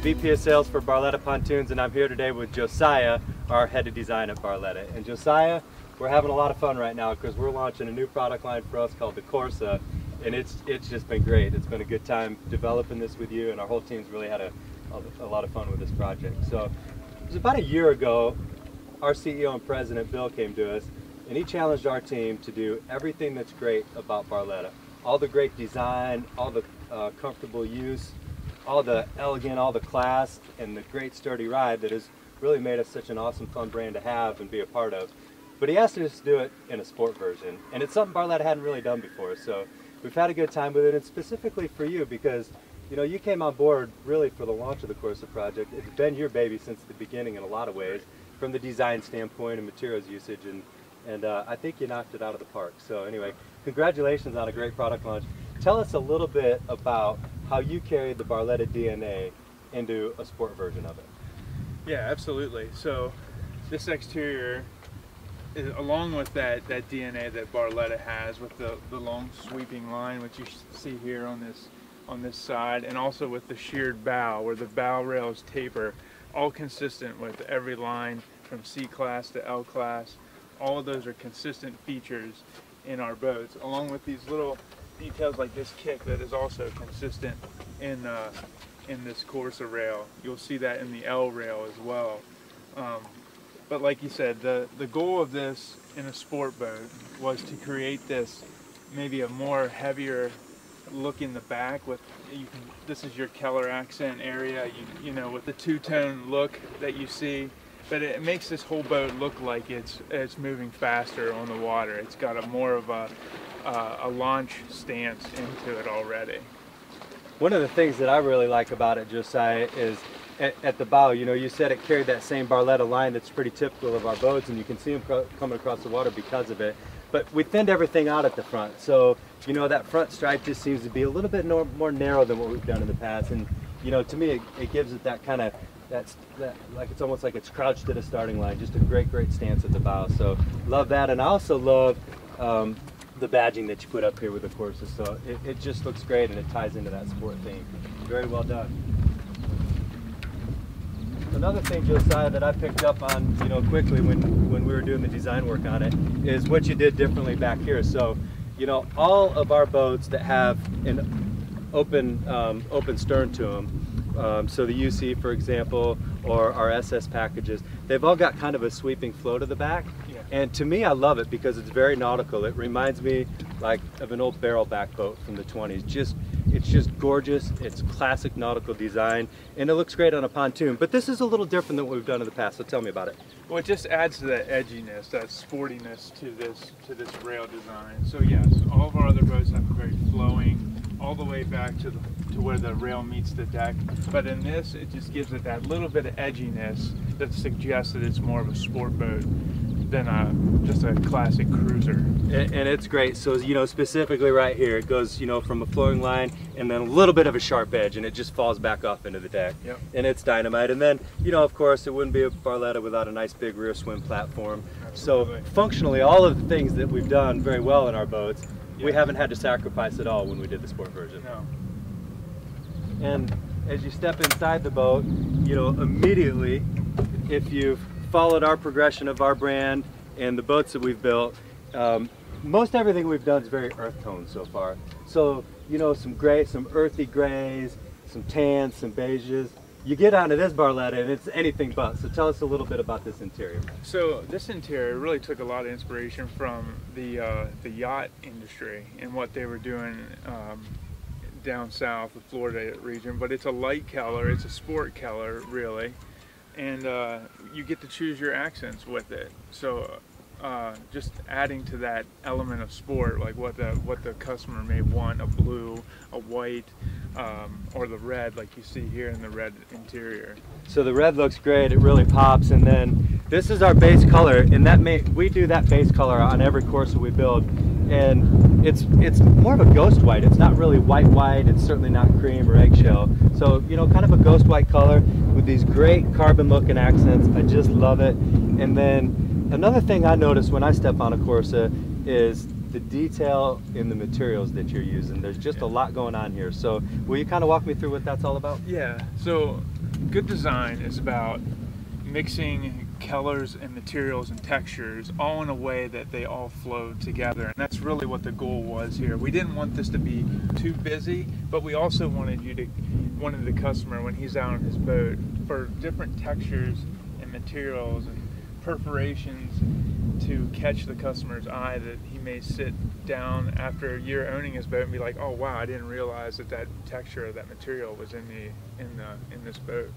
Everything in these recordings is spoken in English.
VP of Sales for Barletta Pontoons, and I'm here today with Josiah, our head of design at Barletta. And Josiah, we're having a lot of fun right now because we're launching a new product line for us called the Corsa, and it's it's just been great. It's been a good time developing this with you, and our whole team's really had a, a, a lot of fun with this project. So it was about a year ago, our CEO and president, Bill, came to us, and he challenged our team to do everything that's great about Barletta. All the great design, all the uh, comfortable use, all the elegant, all the class, and the great sturdy ride that has really made us such an awesome fun brand to have and be a part of. But he asked us to do it in a sport version, and it's something Barletta hadn't really done before. So we've had a good time with it, and specifically for you because you know you came on board really for the launch of the Corsa project. It's been your baby since the beginning in a lot of ways, from the design standpoint and materials usage, and and uh, I think you knocked it out of the park. So anyway, congratulations on a great product launch. Tell us a little bit about how you carried the Barletta DNA into a sport version of it. Yeah, absolutely. So this exterior, along with that, that DNA that Barletta has with the, the long sweeping line, which you see here on this on this side, and also with the sheared bow, where the bow rails taper, all consistent with every line from C class to L class. All of those are consistent features in our boats, along with these little details like this kick that is also consistent in uh, in this Corsa rail. You'll see that in the L rail as well. Um, but like you said, the, the goal of this in a sport boat was to create this maybe a more heavier look in the back with you can this is your Keller accent area you, you know with the two-tone look that you see but it makes this whole boat look like it's it's moving faster on the water it's got a more of a uh, a launch stance into it already. One of the things that I really like about it, Josiah, is at, at, the bow, you know, you said it carried that same Barletta line that's pretty typical of our boats, and you can see them coming across the water because of it. But we thinned everything out at the front, so you know that front stripe just seems to be a little bit more, more narrow than what we've done in the past, and you know, to me, it, it gives it that kind of that's that like it's almost like it's crouched at a starting line. Just a great, great stance at the bow. So love that, and I also love um, the badging that you put up here with the Corsa. So it, it just looks great and it ties into that sport theme. Very well done. Another thing, Josiah, that I picked up on, you know, quickly when, when we were doing the design work on it, is what you did differently back here. So, you know, all of our boats that have an open, um, open stern to them, um, so the UC, for example, or our SS packages, they've all got kind of a sweeping flow to the back. And to me, I love it because it's very nautical. It reminds me like of an old barrel back boat from the 20s. Just, it's just gorgeous. It's classic nautical design, and it looks great on a pontoon. But this is a little different than what we've done in the past. So tell me about it. Well, it just adds to that edginess, that sportiness to this to this rail design. So yes, all of our other boats have a very flowing all the way back to the to where the rail meets the deck. But in this, it just gives it that little bit of edginess that suggests that it's more of a sport boat than a, just a classic cruiser. And, and, it's great. So, you know, specifically right here, it goes, you know, from a flowing line and then a little bit of a sharp edge and it just falls back off into the deck. Yep. And it's dynamite. And then, you know, of course, it wouldn't be a Barletta without a nice big rear swim platform. Absolutely. So functionally, all of the things that we've done very well in our boats we haven't had to sacrifice at all when we did the sport version. No. And as you step inside the boat, you know, immediately, if you've followed our progression of our brand and the boats that we've built, um, most everything we've done is very earth tone so far. So, you know, some gray, some earthy grays, some tans, some beiges, you get onto this Barletta and it's anything but. So tell us a little bit about this interior. So this interior really took a lot of inspiration from the uh, the yacht industry and what they were doing um, down south, the Florida region. But it's a light color, it's a sport color really, and uh, you get to choose your accents with it. So uh, just adding to that element of sport, like what the what the customer may want, a blue, a white, um, or the red, like you see here in the red interior. So the red looks great, it really pops, and then this is our base color, and that may we do that base color on every Corsa we build, and it's it's more of a ghost white. It's not really white white. It's certainly not cream or eggshell. So you know, kind of a ghost white color with these great carbon looking accents. I just love it, and then Another thing I notice when I step on a Corsa is the detail in the materials that you're using. There's just yeah. a lot going on here. So will you kind of walk me through what that's all about? Yeah, so good design is about mixing colors and materials and textures all in a way that they all flow together. And that's really what the goal was here. We didn't want this to be too busy but we also wanted you to wanted the customer when he's out on his boat for different textures and materials and perforations to catch the customer's eye that he may sit down after a year owning his boat and be like oh wow i didn't realize that that texture of that material was in the in the in this boat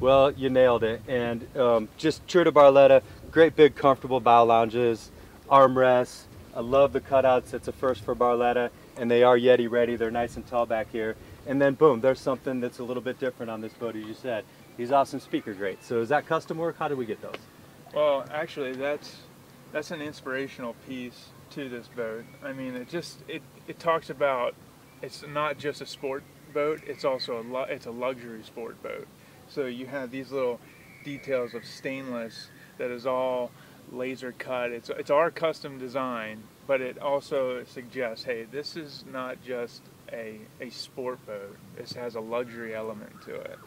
well, you nailed it. And um, just true to Barletta, great big comfortable bow lounges, armrests. I love the cutouts. It's a first for Barletta, and they are Yeti ready. They're nice and tall back here. And then boom, there's something that's a little bit different on this boat, as you said. These awesome speaker grates. So is that custom work? How did we get those? Well, actually, that's that's an inspirational piece to this boat. I mean, it just it it talks about it's not just a sport boat. It's also a it's a luxury sport boat. So you have these little details of stainless that is all laser cut. It's, it's our custom design, but it also suggests, hey, this is not just a, a sport boat. This has a luxury element to it.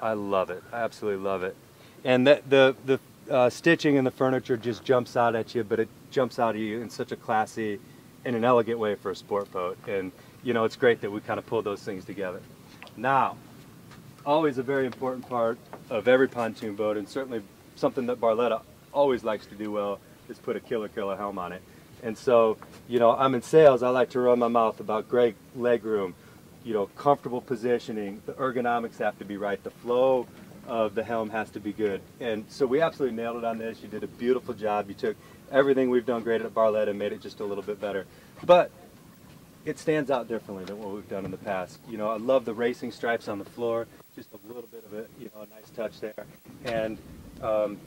I love it. I absolutely love it. And the, the, the uh, stitching and the furniture just jumps out at you, but it jumps out at you in such a classy and an elegant way for a sport boat. And, you know, it's great that we kind of pulled those things together. Now, always a very important part of every pontoon boat and certainly something that Barletta always likes to do well is put a killer killer helm on it. And so, you know, I'm in sales, I like to run my mouth about great leg room, you know, comfortable positioning, the ergonomics have to be right, the flow of the helm has to be good. And so we absolutely nailed it on this. You did a beautiful job. You took everything we've done great at Barletta and made it just a little bit better. But it stands out differently than what we've done in the past. You know, I love the racing stripes on the floor just a little bit of it, you know, a nice touch there. And um,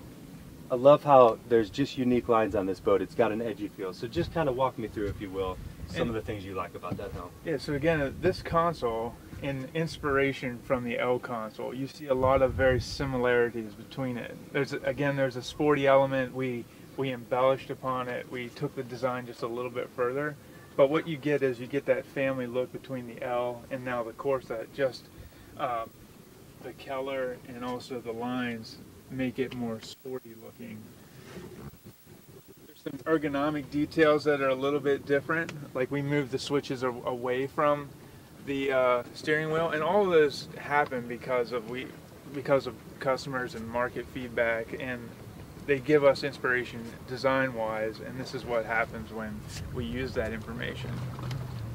I love how there's just unique lines on this boat. It's got an edgy feel. So just kind of walk me through, if you will, some and, of the things you like about that helm. Yeah, so again, uh, this console, in inspiration from the L console, you see a lot of very similarities between it. There's again, there's a sporty element. We we embellished upon it. We took the design just a little bit further. But what you get is you get that family look between the L and now the Corsa. Just uh, the Keller and also the lines make it more sporty looking. There's some ergonomic details that are a little bit different, like we moved the switches away from the uh, steering wheel, and all of this happened because of we because of customers and market feedback, and they give us inspiration design-wise, and this is what happens when we use that information.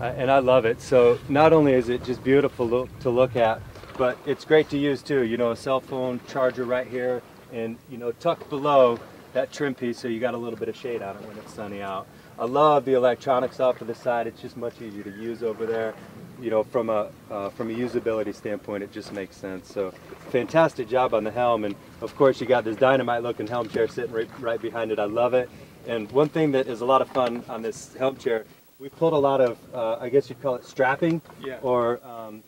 Uh, and I love it. So not only is it just beautiful to look at, but it's great to use too. You know, a cell phone charger right here and, you know, tucked below that trim piece so you got a little bit of shade on it when it's sunny out. I love the electronics off to the side. It's just much easier to use over there. You know, from a uh, from a usability standpoint, it just makes sense. So, fantastic job on the helm, and of course, you got this dynamite-looking helm chair sitting right, right behind it. I love it. And one thing that is a lot of fun on this helm chair, we pulled a lot of, uh, I guess you'd call it strapping, yeah. or um,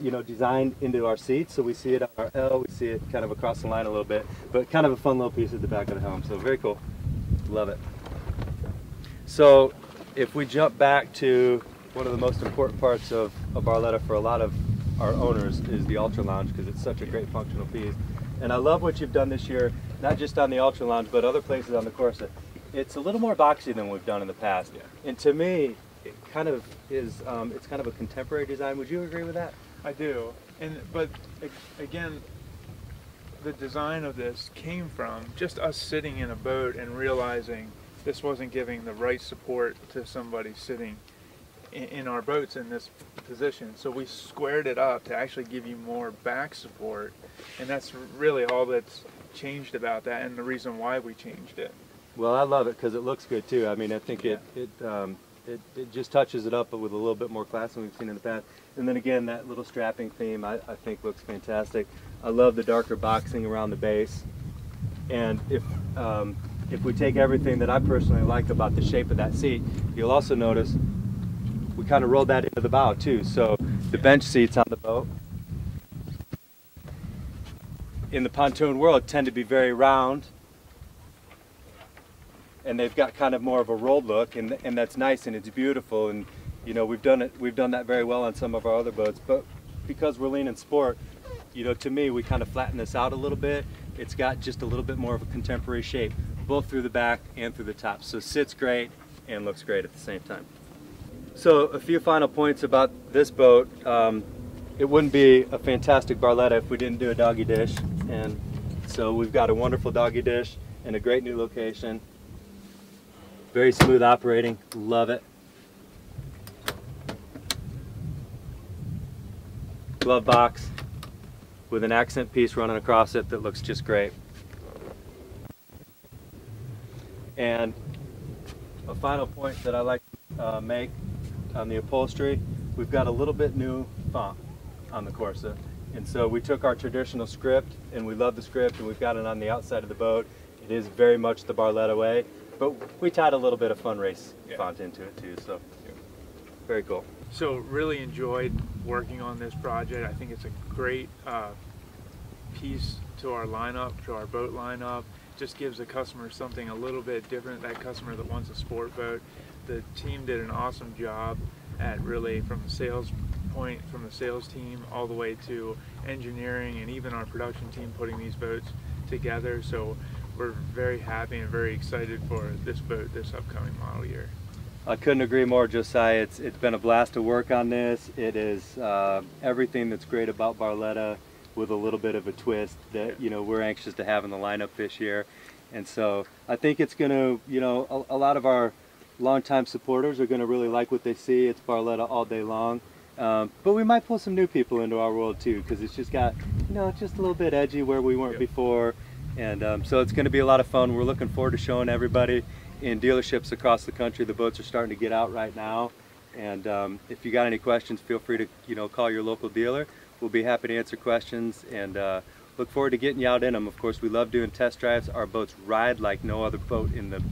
you know, designed into our seats. So we see it on our L, we see it kind of across the line a little bit, but kind of a fun little piece at the back of the helm. So very cool. Love it. So if we jump back to one of the most important parts of, a Barletta for a lot of our owners is the Ultra Lounge because it's such a great functional piece. And I love what you've done this year, not just on the Ultra Lounge, but other places on the Corsa. It's a little more boxy than we've done in the past. Yeah. And to me, it kind of is, um, it's kind of a contemporary design. Would you agree with that? I do, and but again, the design of this came from just us sitting in a boat and realizing this wasn't giving the right support to somebody sitting in, in our boats in this position. So we squared it up to actually give you more back support, and that's really all that's changed about that, and the reason why we changed it. Well, I love it because it looks good too. I mean, I think yeah. it it um, it, it just touches it up with a little bit more class than we've seen in the past. And then again, that little strapping theme I, I think looks fantastic. I love the darker boxing around the base. And if, um, if we take everything that I personally like about the shape of that seat, you'll also notice we kind of rolled that into the bow too. So the bench seats on the boat in the pontoon world tend to be very round and they've got kind of more of a rolled look and, and that's nice and it's beautiful and you know we've done it we've done that very well on some of our other boats but because we're lean in sport you know, to me, we kind of flatten this out a little bit. It's got just a little bit more of a contemporary shape, both through the back and through the top. So sits great and looks great at the same time. So a few final points about this boat. Um, it wouldn't be a fantastic Barletta if we didn't do a doggy dish. And so we've got a wonderful doggy dish in a great new location. Very smooth operating, love it. Glove box with an accent piece running across it that looks just great. And a final point that I like to uh, make on the upholstery, we've got a little bit new font on the Corsa. And so we took our traditional script and we love the script and we've got it on the outside of the boat. It is very much the Barletta way, but we tied a little bit of fun race Yeah. font into it too, so very cool. So really enjoyed working on this project. I think it's a great uh, piece to our lineup, to our boat lineup. Just gives the customer something a little bit different. That customer that wants a sport boat. The team did an awesome job at really from the sales point, from the sales team all the way to engineering and even our production team putting these boats together. So we're very happy and very excited for this boat this upcoming model year. I couldn't agree more, Josiah. It's it's been a blast to work on this. It is uh, everything that's great about Barletta with a little bit of a twist that you know we're anxious to have in the lineup this year. And so I think it's going to, you know, a, a lot of our longtime supporters are going to really like what they see. It's Barletta all day long. Um, but we might pull some new people into our world too because it's just got, you know, just a little bit edgy where we weren't Yep. before. And um, so it's going to be a lot of fun. We're looking forward to showing everybody in dealerships across the country. The boats are starting to get out right now. And um, if you got any questions, feel free to you know call your local dealer. We'll be happy to answer questions and uh, look forward to getting you out in them. Of course, we love doing test drives. Our boats ride like no other boat in the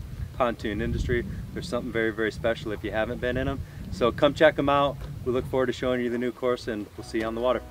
pontoon industry. There's something very, very special if you haven't been in them. So come check them out. We look forward to showing you the new Corsa and we'll see you on the water.